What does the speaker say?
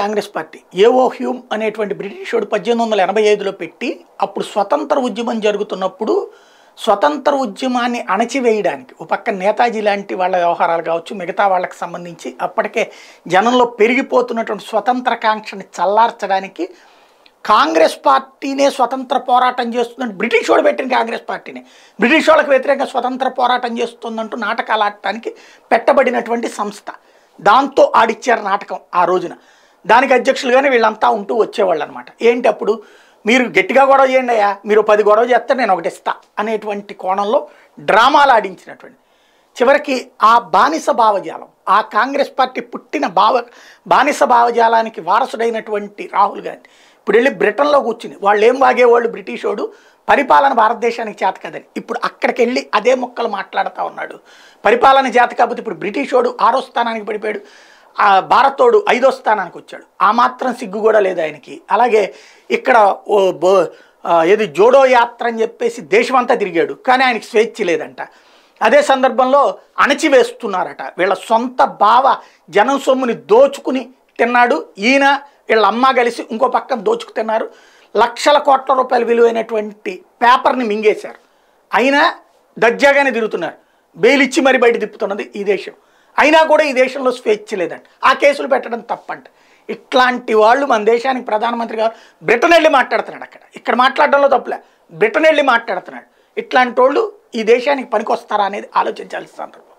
Congress party. ఏవో Hume అనేటువంటి బ్రిటిషోడు పద్దెనిమిది వందల ఎనభై ఐదులో పెట్టి అప్పుడు స్వతంత్ర ఉద్యమం జరుగుతున్నప్పుడు స్వతంత్ర ఉద్యమాన్ని అణచివేయడానికి ఒక పక్క నేతాజీ లాంటి వాళ్ళ వ్యవహారాలు కావచ్చు మిగతా వాళ్ళకి సంబంధించి అప్పటికే జనంలో పెరిగిపోతున్నటువంటి స్వతంత్ర కాంక్షని చల్లార్చడానికి కాంగ్రెస్ పార్టీనే స్వతంత్ర పోరాటం చేస్తుందంటే బ్రిటిష్ వాళ్ళు పెట్టిన కాంగ్రెస్ పార్టీనే. బ్రిటిష్ వాళ్ళకి వ్యతిరేకంగా స్వతంత్ర పోరాటం చేస్తుందంటూ నాటకాలు ఆడటానికి పెట్టబడినటువంటి సంస్థ. దాంతో ఆడిచ్చారు నాటకం ఆ రోజున. దానికి అధ్యక్షులుగానే వీళ్ళంతా ఉంటూ వచ్చేవాళ్ళు అనమాట ఏంటి అప్పుడు? మీరు గట్టిగా గొడవ చేయండి అయ్యా. మీరు పది గొడవ చేస్తే నేను ఒకటి ఇస్తా అనేటువంటి కోణంలో డ్రామాలు ఆడించినటువంటి. చివరికి ఆ బానిస భావజాలం ఆ కాంగ్రెస్ పార్టీ పుట్టిన భావ బానిస భావజాలానికి వారసుడైనటువంటి రాహుల్ గాంధీ ఇప్పుడు వెళ్ళి బ్రిటన్లో కూర్చుని వాళ్ళు ఏం వాగేవాళ్ళు బ్రిటిషోడు? పరిపాలన భారతదేశానికి చేత కదని. ఇప్పుడు అక్కడికి వెళ్ళి అదే మొక్కలు మాట్లాడుతూ ఉన్నాడు. పరిపాలన చేత కాకపోతే ఇప్పుడు బ్రిటిషోడు ఆరో స్థానానికి పడిపోయాడు. ఆ భారతోడు ఐదో స్థానానికి వచ్చాడు ఆ మాత్రం సిగ్గు కూడా లేదు ఆయనకి. అలాగే ఇక్కడ ఓ బో ఏది జోడో యాత్ర అని చెప్పేసి దేశమంతా తిరిగాడు. కానీ ఆయనకి స్వేచ్ఛ లేదంట. అదే సందర్భంలో అణచివేస్తున్నారట. వీళ్ళ సొంత బావ జనం సొమ్ముని దోచుకుని తిన్నాడు. ఈయన వీళ్ళ అమ్మ కలిసి ఇంకో పక్కన దోచుకు తిన్నారు. లక్షల కోట్ల రూపాయల విలువైనటువంటి పేపర్ని మింగేశారు. అయినా దర్జాగానే తిరుగుతున్నారు. బెయిల్ ఇచ్చి మరీ బయట తిప్పుతున్నది ఈ దేశం. అయినా కూడా ఈ దేశంలో స్వేచ్ఛ లేదంట. ఆ కేసులు పెట్టడం తప్పంట. ఇట్లాంటి వాళ్ళు మన దేశానికి ప్రధానమంత్రి గారు బ్రిటన్ వెళ్ళి మాట్లాడుతున్నాడు అక్కడ. ఇక్కడ మాట్లాడడంలో తప్పులే. బ్రిటన్ వెళ్ళి మాట్లాడుతున్నాడు. ఇట్లాంటి వాళ్ళు ఈ దేశానికి పనికొస్తారా అనేది ఆలోచించాల్సిన సందర్భం.